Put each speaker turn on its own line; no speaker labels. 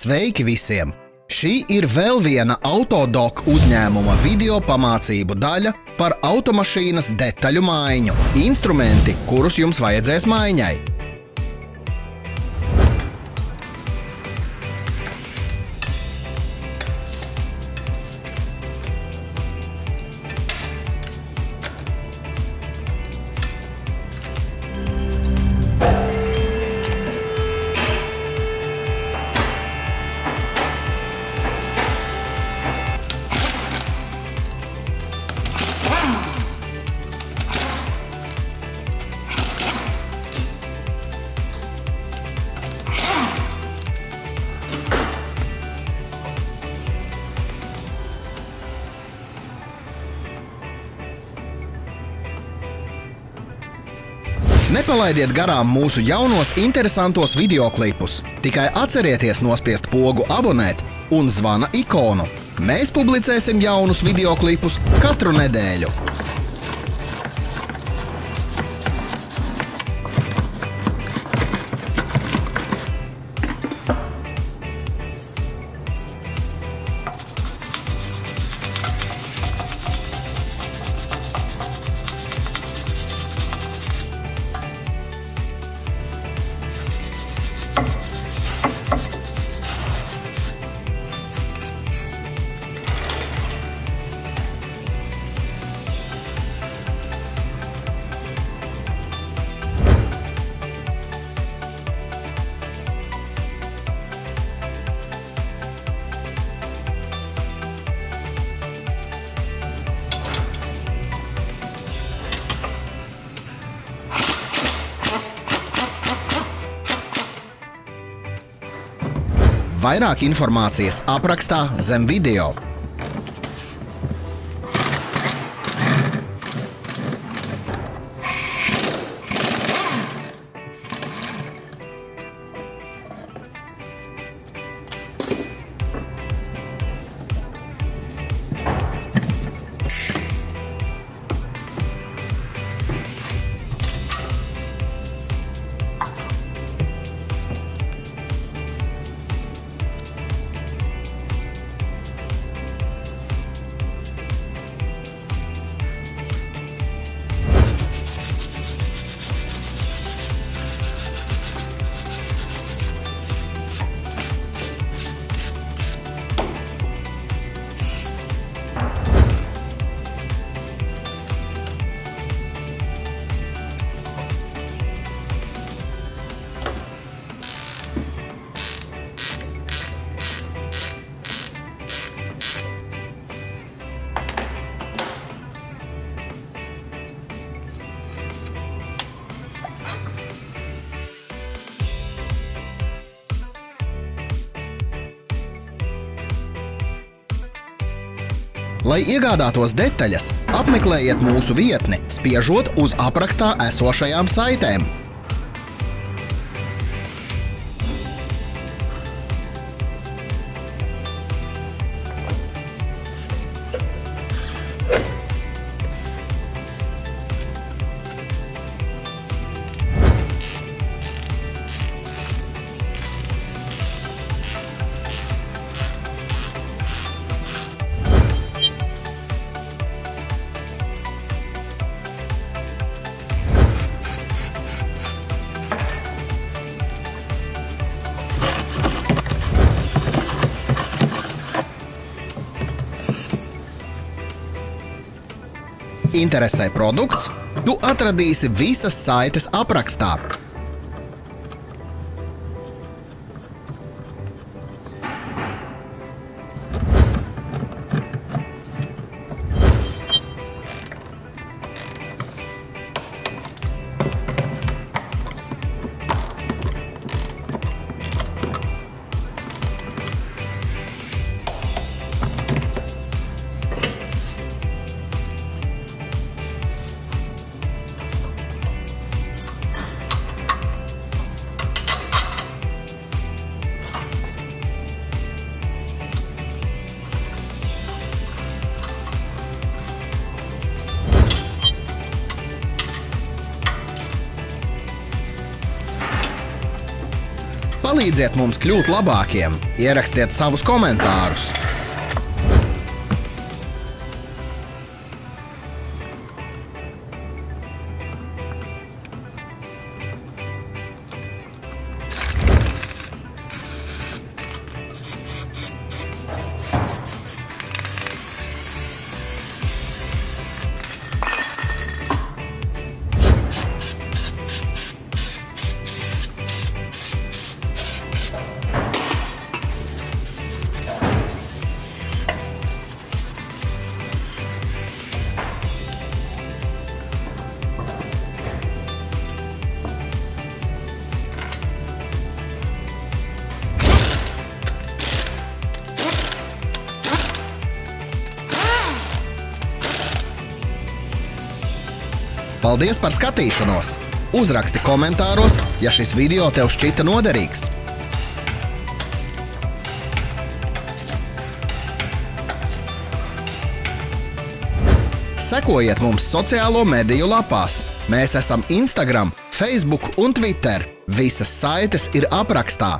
Sveiki visiem! Šī ir vēl viena Autodoc uzņēmuma video pamācību daļa par automašīnas detaļu maiņu, instrumenti, kurus jums vajadzēs maiņai. Nepalaidiet garām mūsu jaunos, interesantos videoklipus. Tikai atcerieties nospiest pogu abonēt un zvana ikonu. Mēs publicēsim jaunus videoklipus katru nedēļu. Vairāk informācijas aprakstā zem video. Lai iegādātos detaļas, apmeklējiet mūsu vietni, spiežot uz aprakstā esošajām saitēm. Interesē produkts? Tu atradīsi visas saites aprakstā. Palīdziet mums kļūt labākiem, ierakstiet savus komentārus. Paldies par skatīšanos! Uzraksti komentāros, ja šis video tev šķita noderīgs. Sekojiet mums sociālo mediju lapās. Mēs esam Instagram, Facebook un Twitter. Visas saites ir aprakstā.